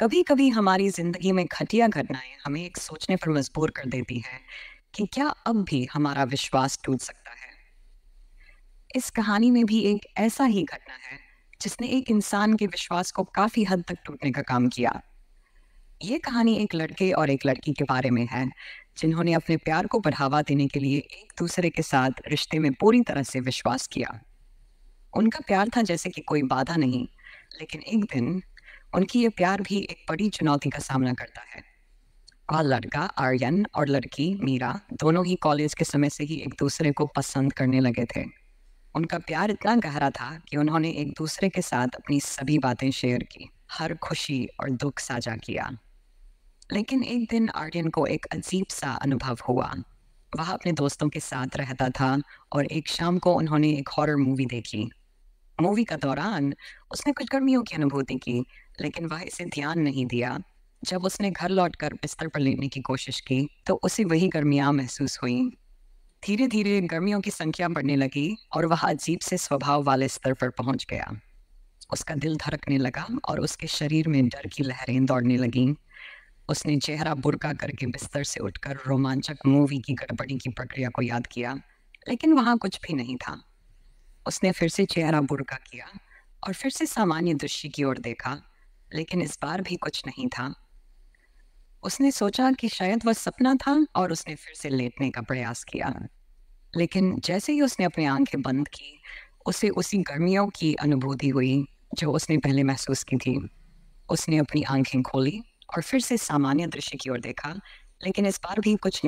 कभी कभी हमारी ज़िंदगी में घटिया घटनाएँ हमें एक सोचने पर मजबूर कर देती हैं कि क्या अब भी हमारा विश्वास टूट सकता है। इस कहानी में भी एक ऐसा ही घटना है, जिसने एक इंसान के विश्वास को काफ़ी हद तक टूटने का काम किया। ये कहानी एक लड़के और एक लड़की के बारे में है, जिन्होंने अपने प्यार को बढ़ावा देने के लिए एक दूसरे के साथ रिश्ते में पूरी तरह से विश्वास किया। उनका प्यार था जैसे कि कोई बाधा नहीं, लेकिन एक दिन उनकी ये प्यार भी एक बड़ी चुनौती का सामना करता है। और लड़का आर्यन और लड़की मीरा दोनों ही कॉलेज के समय से ही एक दूसरे को पसंद करने लगे थे। उनका प्यार इतना गहरा था कि उन्होंने एक दूसरे के साथ अपनी सभी बातें शेयर की, हर खुशी और दुख साझा किया। लेकिन एक दिन आर्यन को एक अजीब सा अनुभव हुआ। वह अपने दोस्तों के साथ रहता था और एक शाम को उन्होंने एक हॉरर मूवी देखी। मूवी का दौरान उसने कुछ गर्मियों की अनुभूति की, लेकिन वह इसे ध्यान नहीं दिया। जब उसने घर लौटकर बिस्तर पर लेटने की कोशिश की तो उसे वही गर्मियाँ महसूस हुई। धीरे धीरे गर्मियों की संख्या बढ़ने लगी और वह अजीब से स्वभाव वाले स्तर पर पहुँच गया। उसका दिल धड़कने लगा और उसके शरीर में डर की लहरें दौड़ने लगीं। उसने चेहरा बुरका करके बिस्तर से उठकर रोमांचक मूवी की गड़बड़ी की प्रक्रिया को याद किया, लेकिन वहाँ कुछ भी नहीं था। उसने फिर से चेहरा बुरका किया और फिर से सामान्य दृश्य की ओर देखा, लेकिन इस बार भी कुछ नहीं था। उसने सोचा कि शायद वह सपना था और उसने फिर से लेटने का प्रयास किया। लेकिन जैसे ही उसने अपनी आँखें बंद की, उसे उसी गर्मियों की अनुभूति हुई, जो उसने पहले महसूस की थी। उसने अपनी आँखें खोली और फिर से सामान्य दृश्य की ओर देखा, लेकिन इस बार भी कुछ